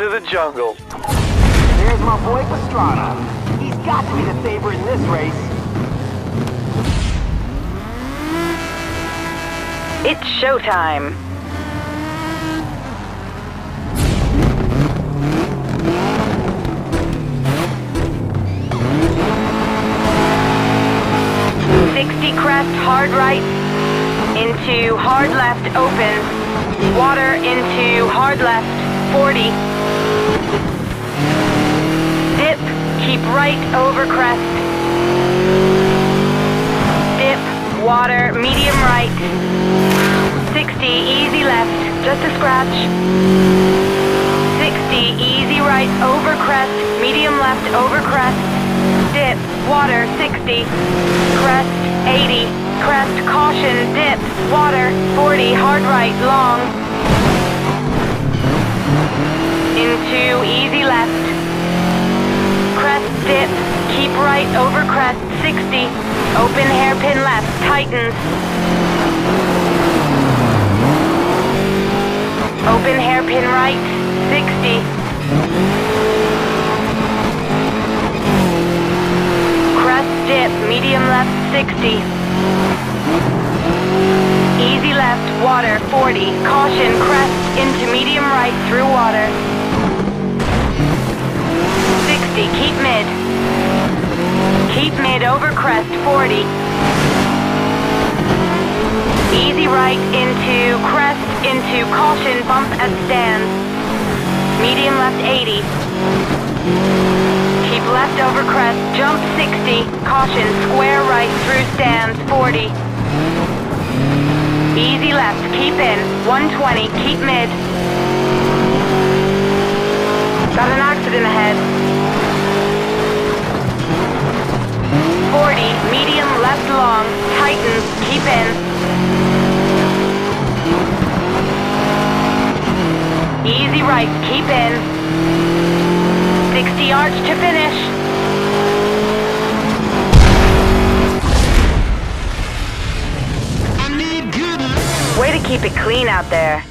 to the jungle. There's my boy Pastrana. He's got to be the favorite in this race. It's showtime. Sixty crest hard right into hard left open. Water into hard left 40. Dip, keep right over crest. Dip, water, medium right. 60, easy left, just a scratch. 60, easy right, over crest, medium left, over crest. Dip, water, 60. Crest, 80. Crest, caution, dip, water, 40, hard right, long. Into easy left. Crest, dip, keep right, over crest, 60. Open hairpin left, tightens. Open hairpin right, 60. Crest dip, medium left 60. Easy left, water 40. Caution, crest into medium right through water. Keep mid over crest 40. Easy right into crest into caution bump at stands. Medium left 80. Keep left over crest, jump 60. Caution, square right through stands 40. Easy left, keep in. 120, keep mid. Got an accident ahead. 40, medium left long, keep in. Easy right, keep in. 60 yards to finish. Way to keep it clean out there.